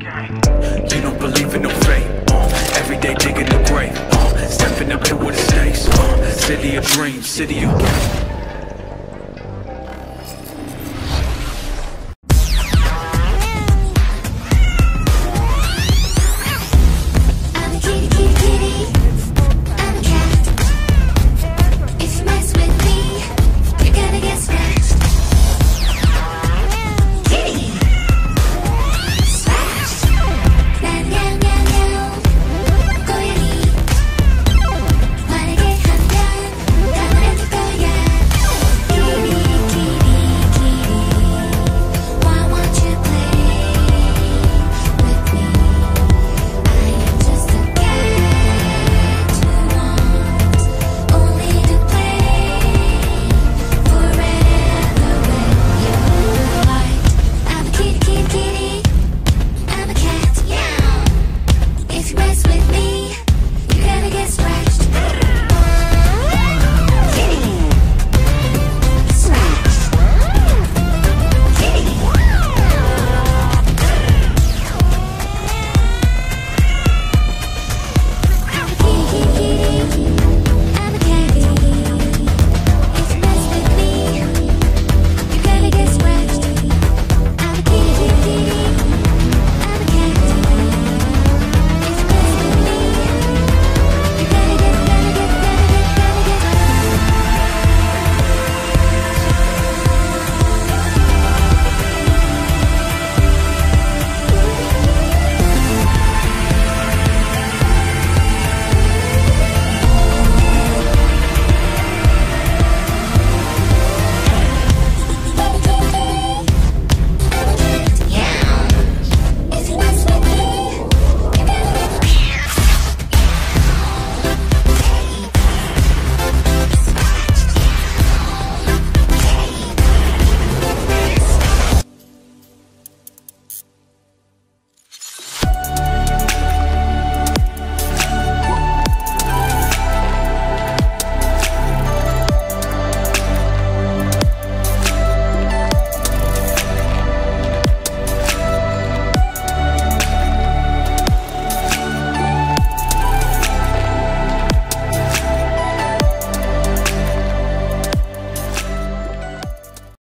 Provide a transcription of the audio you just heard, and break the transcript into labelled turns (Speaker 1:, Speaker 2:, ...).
Speaker 1: You don't believe in no fate. Uh, every day digging the grave. Uh, stepping up to what it takes. Uh, city of dreams, city of.